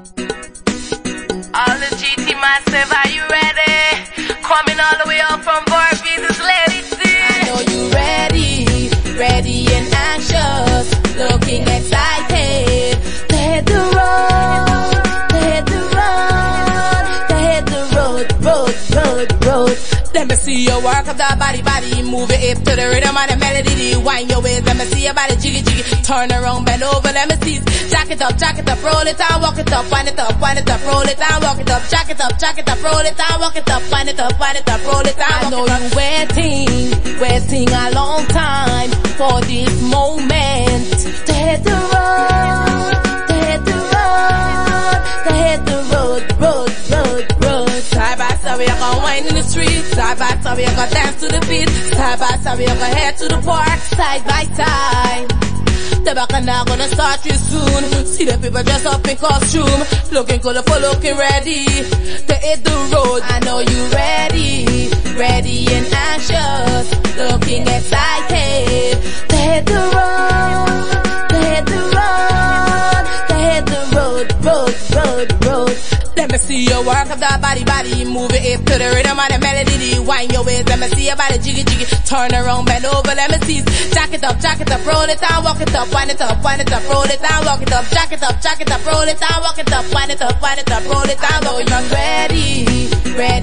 All the GT Massive, are you Let me see your work of the body, body, move it hip to the rhythm of the melody. Wind your waist, let me see your body jiggy jiggy. Turn around, bend over, let me see. Jack it up, jack it up, roll it down, walk it up, wind it up, wind it up, roll it down, walk it up, jack it up, jack it up, roll it down, walk it up, wind it up, wind it up, roll it down. I know you waiting, waiting a long time for this in the street. Side by side, we gonna dance to the beat. Side by side, we gonna head to the park. Side by side. The bacchanal gonna start real soon. See the people dressed up in costume, looking colorful, looking ready to hit the road. I know you ready, Let me see your work of the body, body, move it to the rhythm of the melody. Wind your waist, let me see your body jiggy jiggy. Turn around, bend over, let me see. Jack it up, jack it up, roll it down, walk it up, wind it up, wind it up, roll it down, walk it up, jack it up, jack it up, roll it down, walk it up, wind it up, wind it up, roll it down. Know you're ready, ready